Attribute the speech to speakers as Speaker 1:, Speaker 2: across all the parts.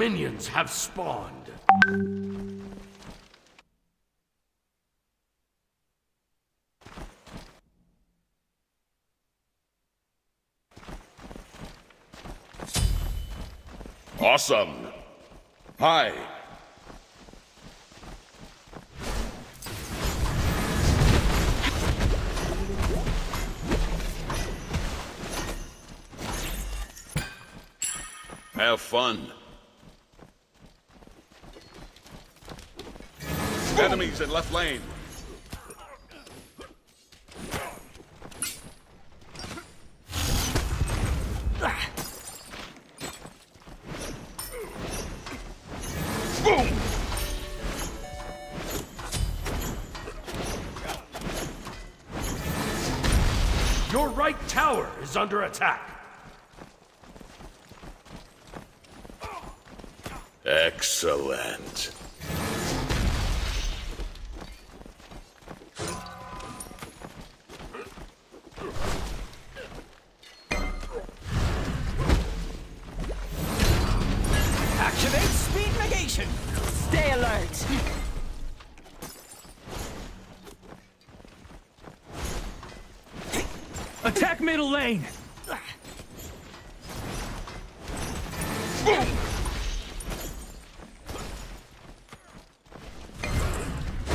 Speaker 1: Minions have spawned.
Speaker 2: Awesome. Hi. Have fun. Enemies in left lane.
Speaker 1: Your right tower is under attack.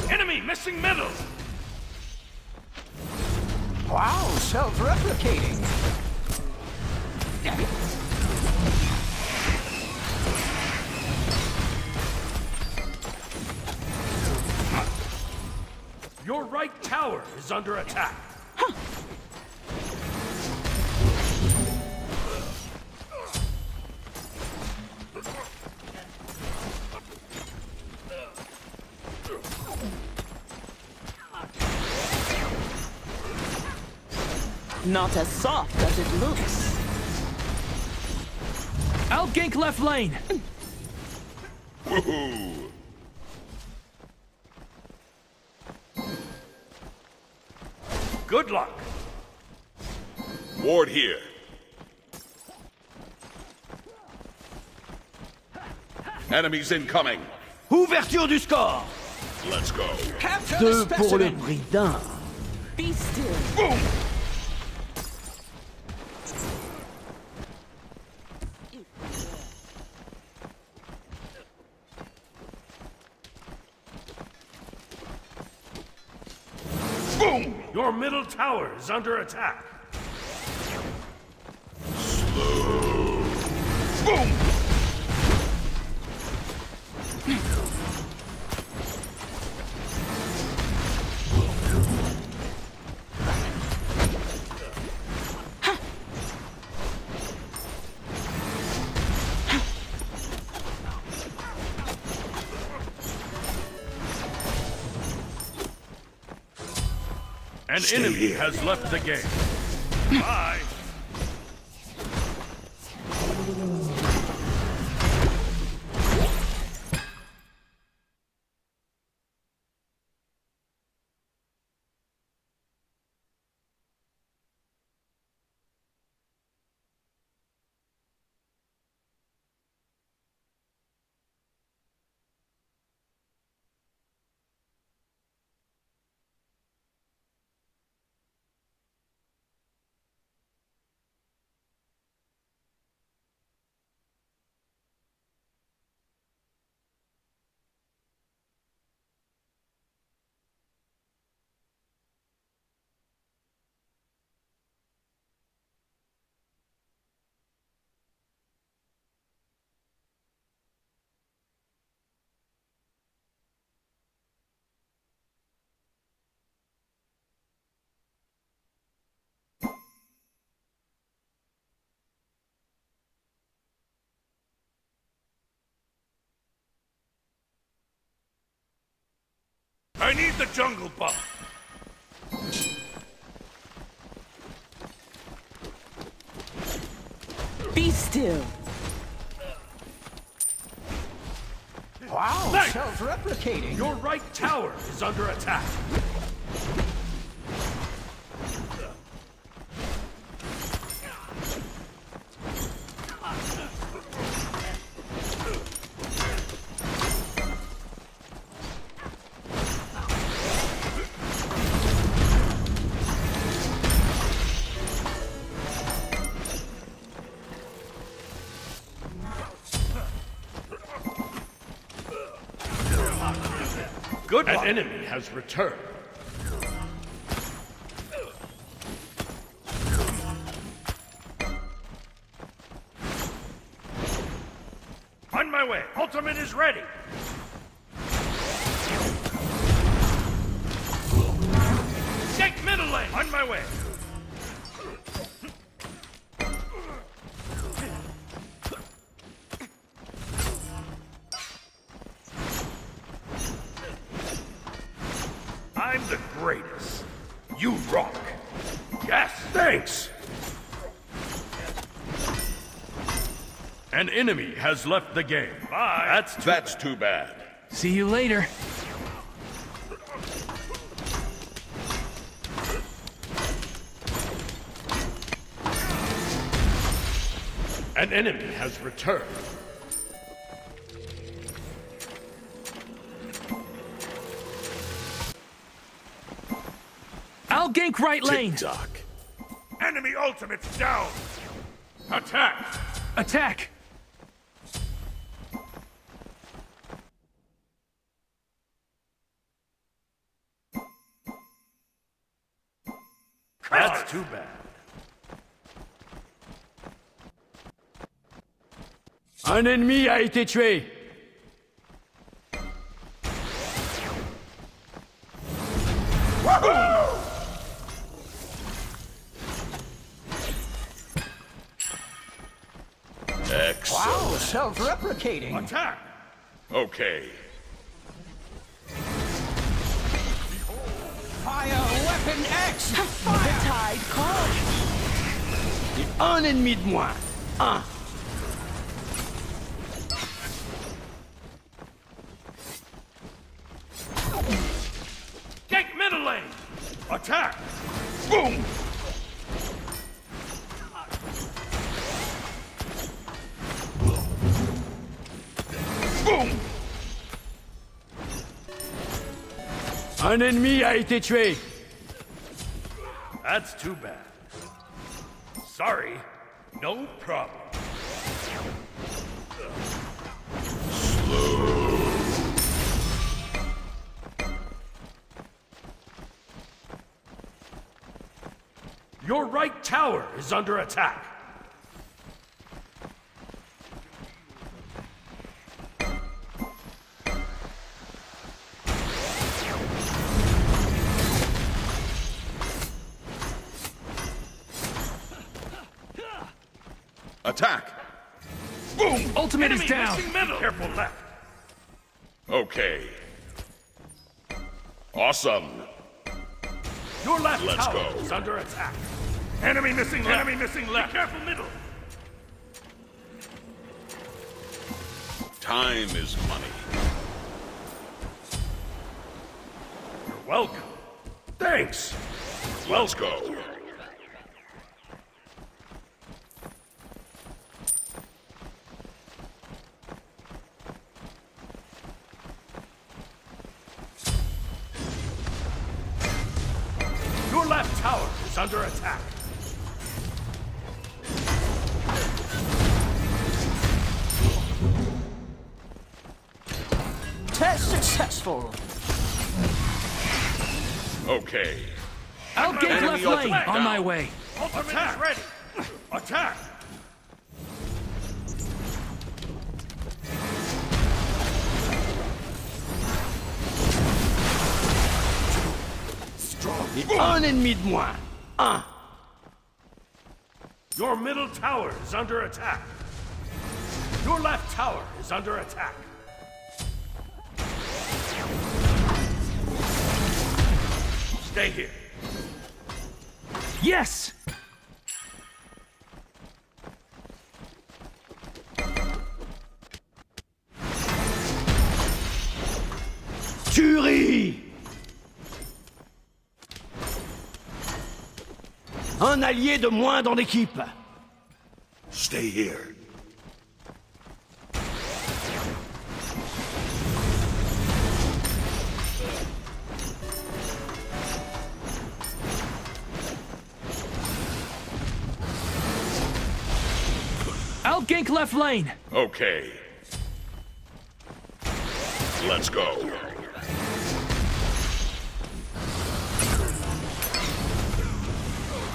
Speaker 1: Enemy missing middle.
Speaker 3: Wow, self-replicating.
Speaker 1: Your right tower is under attack.
Speaker 4: Not as soft as it looks.
Speaker 5: I'll gank left lane!
Speaker 2: Woohoo!
Speaker 1: Good luck.
Speaker 2: Ward here. Enemies incoming.
Speaker 5: Ouverture du score!
Speaker 2: Let's go.
Speaker 3: Capture
Speaker 4: Deux
Speaker 3: the
Speaker 4: pour le
Speaker 3: specimen.
Speaker 4: prix d'un. Be still.
Speaker 2: Boom! Boom!
Speaker 1: Your middle tower is under attack. An
Speaker 2: Stay
Speaker 1: enemy
Speaker 2: here.
Speaker 1: has left the game. Bye. I need the jungle buff.
Speaker 4: Be still.
Speaker 3: Wow,
Speaker 1: Thanks.
Speaker 3: self-replicating.
Speaker 1: Your right tower is under attack. Good An enemy has returned. On my way. Ultimate is ready. I'm the greatest. You rock. Yes, thanks. An enemy has left the game. Bye. That's too
Speaker 2: That's too bad.
Speaker 6: See you later.
Speaker 1: An enemy has returned.
Speaker 6: I'll right lane.
Speaker 1: Tick-tock. Enemy ultimate's down. Attack.
Speaker 6: Attack.
Speaker 1: That's too bad.
Speaker 6: Un ennemi a été tué.
Speaker 5: Self-replicating.
Speaker 1: Attack.
Speaker 2: Okay.
Speaker 5: Fire weapon X.
Speaker 4: The tide calls.
Speaker 6: Un ennemi de moins. Un.
Speaker 2: Uh.
Speaker 6: Un ennemi a été tué.
Speaker 1: That's too bad. Sorry. No problem. Your right tower is under attack.
Speaker 6: Ultimate
Speaker 1: Enemy
Speaker 6: is down.
Speaker 1: missing careful left.
Speaker 2: Okay. Awesome.
Speaker 1: Your left
Speaker 2: Let's
Speaker 1: tower
Speaker 2: go.
Speaker 1: is under attack. Enemy missing left. Enemy missing left. Be careful middle.
Speaker 2: Time is money.
Speaker 1: You're welcome. Thanks.
Speaker 2: Let's go.
Speaker 6: Un ennemi de moins. Un. Uh.
Speaker 1: Your middle tower is under attack. Your left tower is under attack. Stay here.
Speaker 6: Yes. Tuerie. Un allié de moins dans l'équipe.
Speaker 2: Stay here.
Speaker 6: I'll gank left lane.
Speaker 2: Okay. Let's go.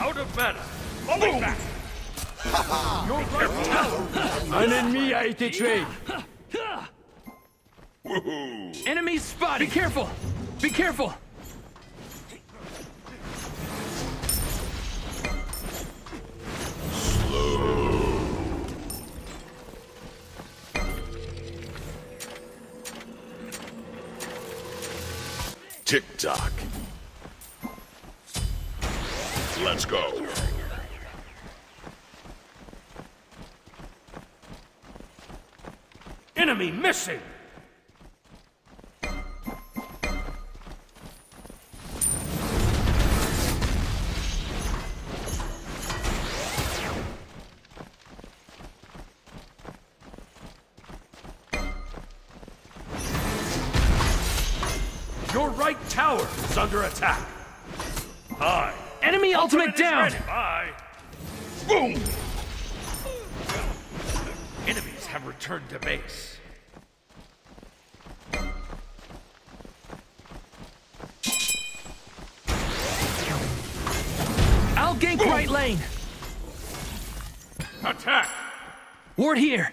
Speaker 1: Out of mana. Falling back. Your right tower.
Speaker 6: Un ennemi a été tué.
Speaker 2: Woohoo!
Speaker 7: Enemies spotted! Be careful! Be careful!
Speaker 2: Tick tock. Let's go.
Speaker 1: Enemy missing. Your right tower is under attack. Aye.
Speaker 7: Enemy ultimate, down!
Speaker 2: Boom!
Speaker 1: Enemies have returned to base.
Speaker 7: I'll gank right lane!
Speaker 1: Attack!
Speaker 7: Ward here!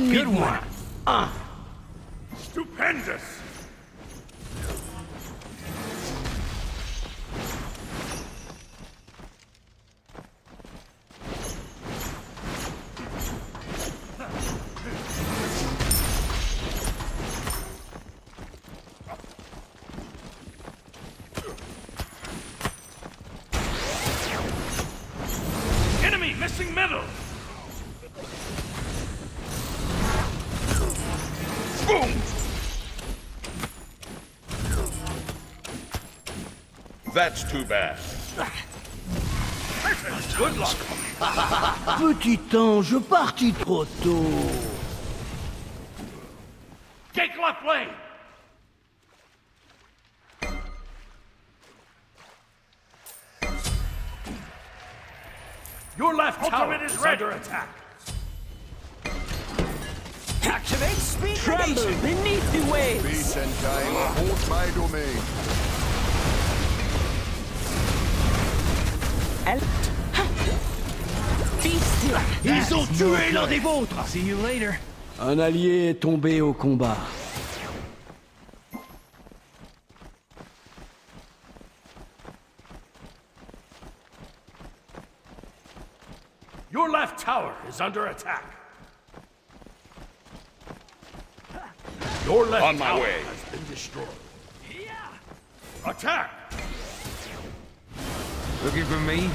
Speaker 7: Good
Speaker 6: moins. Un.
Speaker 1: Uh.
Speaker 2: Stupendous! That's too bad.
Speaker 1: Good luck!
Speaker 5: Petit ange parti trop tôt.
Speaker 1: Take left lane! Your left tower is under attack.
Speaker 5: Activate speed
Speaker 4: Tremble
Speaker 5: grenade.
Speaker 4: beneath the waves.
Speaker 8: Beast and time hold my domain.
Speaker 6: Ils ont tué l'un des vôtres.
Speaker 7: See you later.
Speaker 6: Un allié est tombé au combat.
Speaker 1: Your left tower is under attack. Your left
Speaker 2: On my
Speaker 1: tower
Speaker 2: way.
Speaker 1: has been destroyed. Attack!
Speaker 9: Looking for me?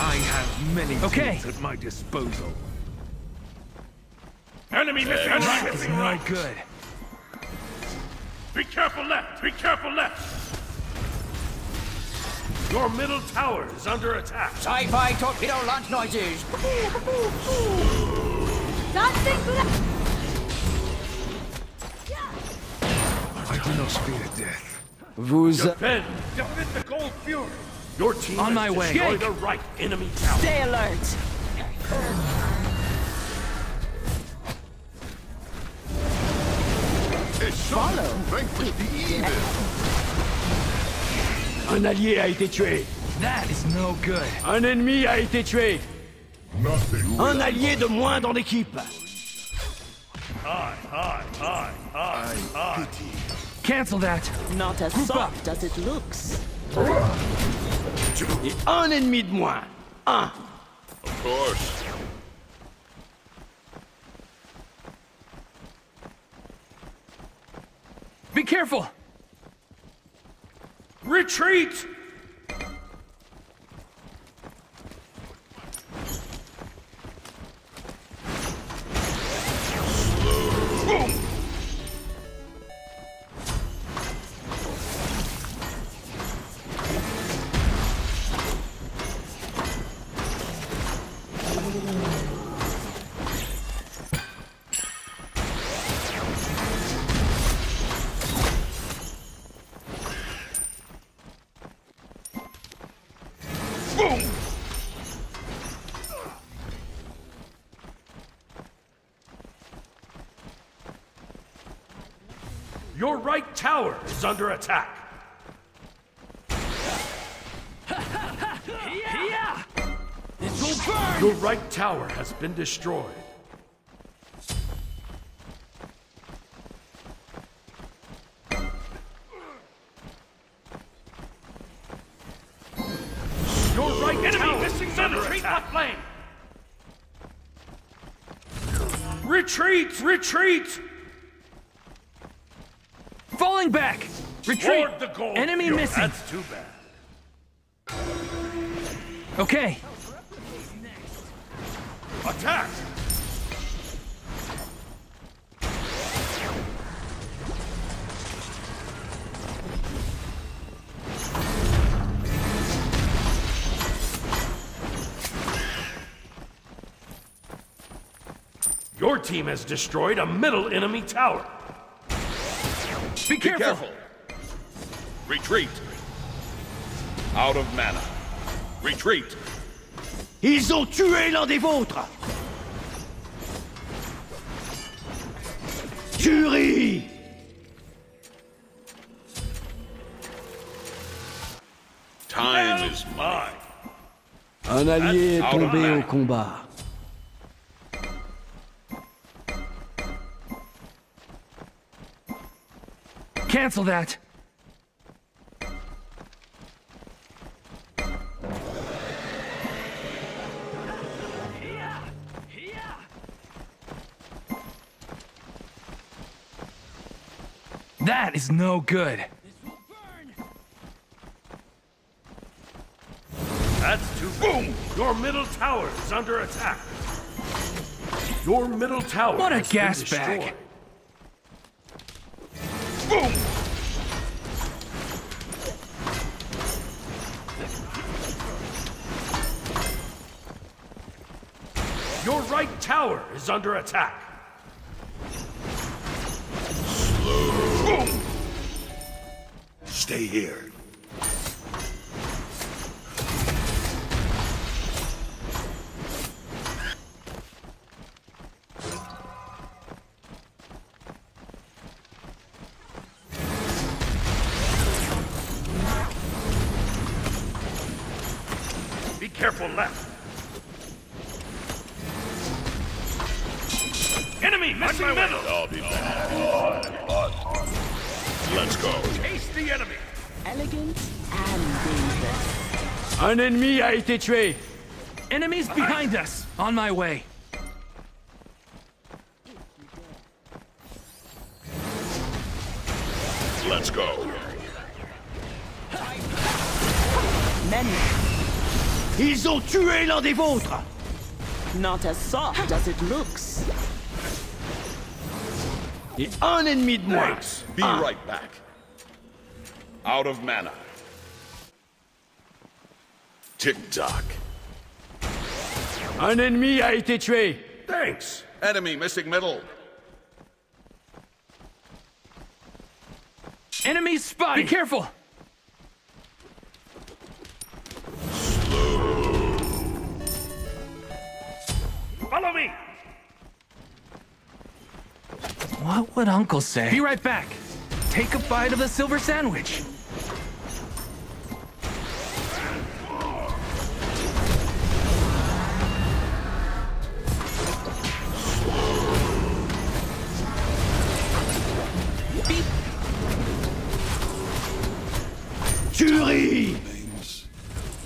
Speaker 9: I have many
Speaker 7: Okay.
Speaker 9: tools at my disposal.
Speaker 1: Enemy missing right,
Speaker 7: It's
Speaker 1: missing
Speaker 7: not
Speaker 1: right.
Speaker 7: good.
Speaker 1: Be careful left! Be careful left! Your middle tower is under attack.
Speaker 5: Sci-fi torpedo launch noises. Nothing left!
Speaker 9: I do not fear death.
Speaker 6: Vous...
Speaker 1: Defend! Defend the Gold Fury! Your team
Speaker 7: On my way.
Speaker 1: the right enemy tower.
Speaker 4: Stay alert.
Speaker 8: It's Follow. Vanquish the evil.
Speaker 6: Un allié a été tué.
Speaker 7: That is no good.
Speaker 6: Un ennemi a été tué.
Speaker 8: Nothing.
Speaker 6: Un allié de moins dans l'équipe.
Speaker 7: Cancel that.
Speaker 4: Not as
Speaker 7: Group up.
Speaker 4: soft as it looks.
Speaker 6: Et un ennemi de moins. Un.
Speaker 2: Of course.
Speaker 7: Be careful.
Speaker 1: Retreat! Right tower is under attack.
Speaker 7: Yeah! This will burn!
Speaker 1: Your right tower has been destroyed. Your right enemy tower missing is under attack. flame. Retreat! Retreat!
Speaker 7: Back! Retreat!
Speaker 1: The goal.
Speaker 7: Enemy
Speaker 1: Yo,
Speaker 7: missing!
Speaker 1: That's too bad.
Speaker 7: Okay,
Speaker 1: Attack! Your team has destroyed a middle enemy tower.
Speaker 7: Be
Speaker 2: Be
Speaker 7: careful!
Speaker 2: Retreat. Out of mana. Retreat.
Speaker 5: Ils ont tué l'un des vôtres Tuerie
Speaker 2: Time is money.
Speaker 5: Un allié est tombé au combat.
Speaker 7: Cancel that! That is no good.
Speaker 1: That's too boom. Your middle tower is under attack. Your middle tower
Speaker 7: What a gas bag.
Speaker 2: Boom.
Speaker 1: Your right tower is under attack.
Speaker 2: Boom.
Speaker 8: Stay here.
Speaker 1: Enemy missing middle.
Speaker 2: I'll be back. Let's go.
Speaker 1: Chase the enemy.
Speaker 4: Elegant and dangerous.
Speaker 5: Un ennemi a été tué
Speaker 7: Enemies behind us! On my way.
Speaker 2: Let's go.
Speaker 4: Many.
Speaker 5: Ils ont tué l'un des vôtres
Speaker 4: Not as soft as it looks.
Speaker 5: Et un ennemi de moins
Speaker 2: Thanks. Be ah. right back. Out of mana. Tick tock.
Speaker 5: Un ennemi a été tué
Speaker 1: Thanks.
Speaker 2: Enemy missing middle.
Speaker 7: Enemy spotted! Be careful! What would Uncle say? Be right back. Take a bite of the silver sandwich. Beep.
Speaker 5: Tuerie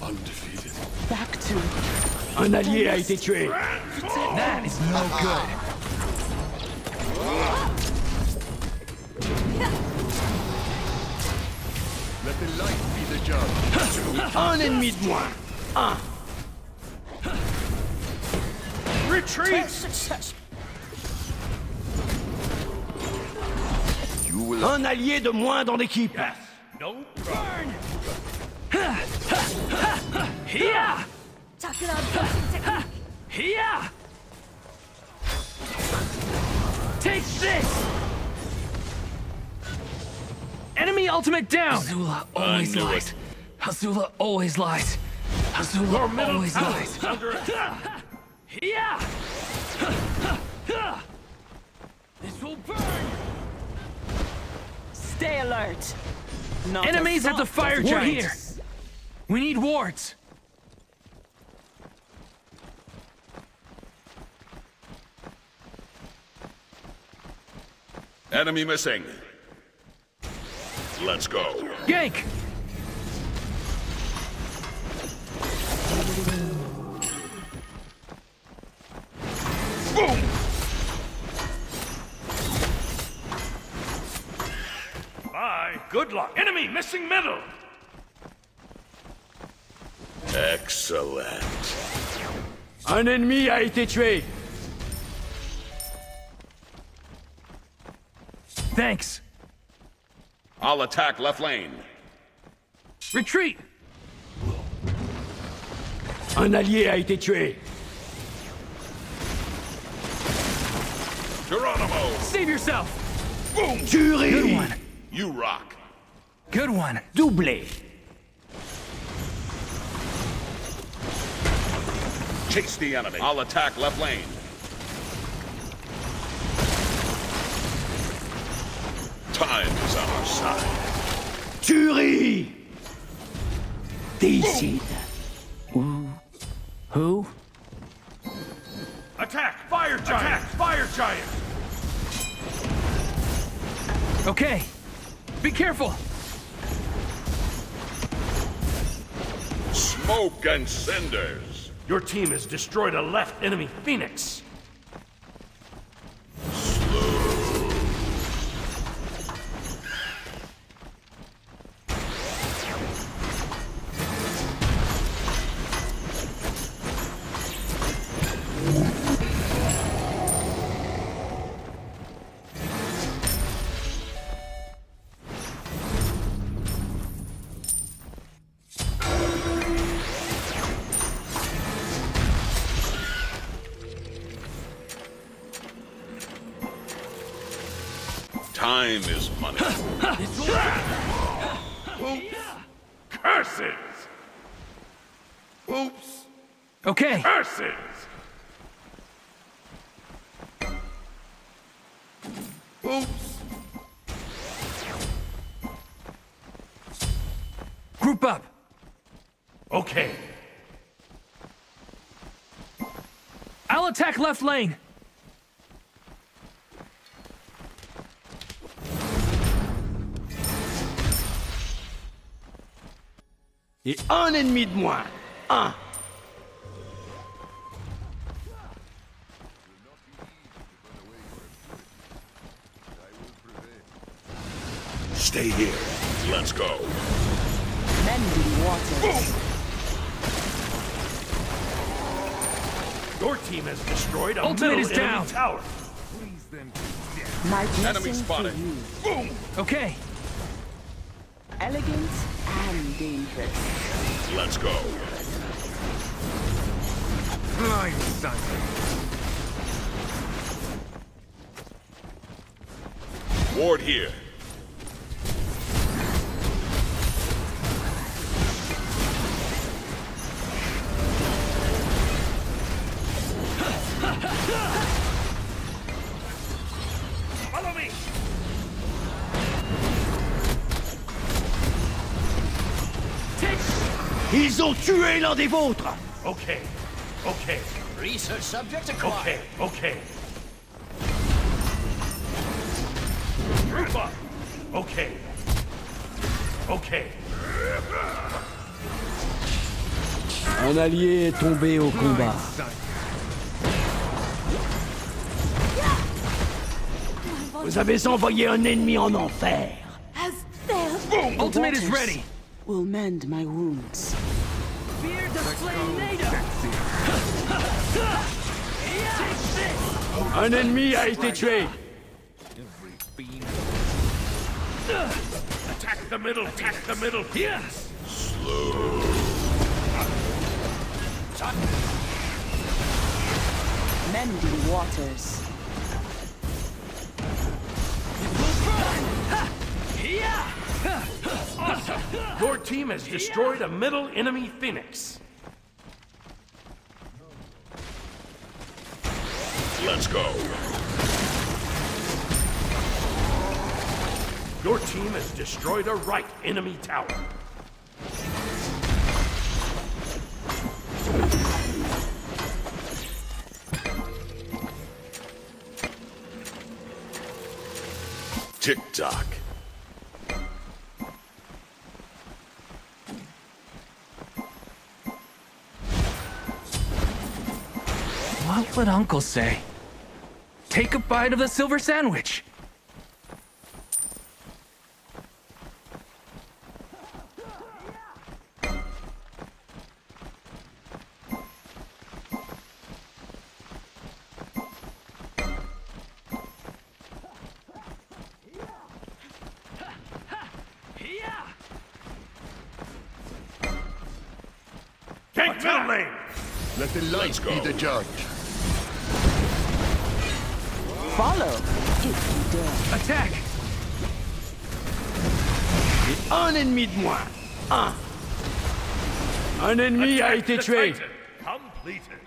Speaker 8: Undefeated.
Speaker 4: Back to
Speaker 5: Un allié a été tué
Speaker 7: That is no good.
Speaker 5: Un ennemi de moins Un
Speaker 1: Retreat.
Speaker 5: Un allié de moins dans l'équipe
Speaker 1: problem.
Speaker 7: Here! Here! Take this! Enemy ultimate down! Azula always
Speaker 2: knew
Speaker 7: lies.
Speaker 2: it.
Speaker 7: Azula always lies. Azula always lies.
Speaker 1: is under attack.
Speaker 7: Here! This will burn!
Speaker 4: Stay alert. Not
Speaker 7: Enemies
Speaker 4: a
Speaker 7: at the fire
Speaker 4: does it
Speaker 7: giant.
Speaker 4: looks.
Speaker 7: We need wards.
Speaker 2: Enemy missing. Let's go.
Speaker 7: Gank!
Speaker 2: Boom!
Speaker 1: Bye. Good luck. Enemy missing middle.
Speaker 2: Excellent.
Speaker 5: Un ennemi a été tué.
Speaker 7: Thanks.
Speaker 2: I'll attack left lane.
Speaker 7: Retreat!
Speaker 5: Un allié a été tué.
Speaker 2: Geronimo!
Speaker 7: Save yourself!
Speaker 2: Boom!
Speaker 5: Tuerie.
Speaker 7: Good one.
Speaker 2: You rock.
Speaker 7: Good one.
Speaker 5: Doublé.
Speaker 2: Chase the enemy. I'll attack left lane. Time is on our side.
Speaker 5: Tuerie. Décide.
Speaker 7: Who?
Speaker 1: Attack. Fire giant. Attack. Fire giant.
Speaker 7: Okay. Be careful!
Speaker 2: Smoke and cinders.
Speaker 1: Your team has destroyed a left enemy Phoenix.
Speaker 2: Time is money. Oops.
Speaker 1: Curses! Oops!
Speaker 7: Okay.
Speaker 1: Curses! Oops!
Speaker 7: Group up.
Speaker 1: Okay.
Speaker 7: I'll attack left lane.
Speaker 5: Et un ennemi de moins. Un.
Speaker 2: Stay here. Let's go.
Speaker 4: Mending waters.
Speaker 1: Your team has destroyed a
Speaker 7: Ultimate
Speaker 1: middle
Speaker 7: is
Speaker 1: enemy
Speaker 7: down.
Speaker 1: tower.
Speaker 4: My
Speaker 2: Enemy spotted. Boom!
Speaker 7: Okay.
Speaker 4: Elegant and dangerous.
Speaker 2: Let's go.
Speaker 9: Blind son.
Speaker 2: Ward here.
Speaker 5: Ils ont tué l'un des vôtres.
Speaker 1: Okay. Okay.
Speaker 6: Research subject acquired.
Speaker 1: Group up. Okay. Okay.
Speaker 5: Un allié est tombé au combat. Vous avez envoyé un ennemi en enfer.
Speaker 7: Ultimate is ready.
Speaker 4: Will mend my wounds.
Speaker 5: Un ennemi a été tué.
Speaker 1: Attack the middle. Attack the middle. Yes. Slow.
Speaker 4: Mending waters.
Speaker 1: Your team has destroyed a middle enemy Phoenix.
Speaker 2: Let's go.
Speaker 1: Your team has destroyed a right enemy tower.
Speaker 2: Tick tock.
Speaker 7: What would Uncle say? Take a bite of the silver sandwich.
Speaker 1: Middle lane!
Speaker 8: Let the light be the judge.
Speaker 4: Follow if you dare.
Speaker 7: Attack!
Speaker 6: Un ennemi de moins. Un.
Speaker 5: Un ennemi a
Speaker 1: Attack
Speaker 5: été tué.
Speaker 1: Titan. Completed.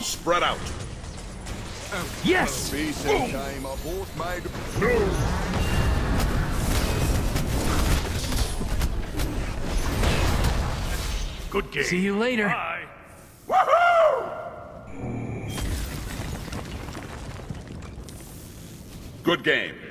Speaker 2: Spread out.
Speaker 7: Yes!
Speaker 8: Peace and time are both made.
Speaker 1: Good game.
Speaker 7: See you later.
Speaker 1: Bye.
Speaker 2: Good game.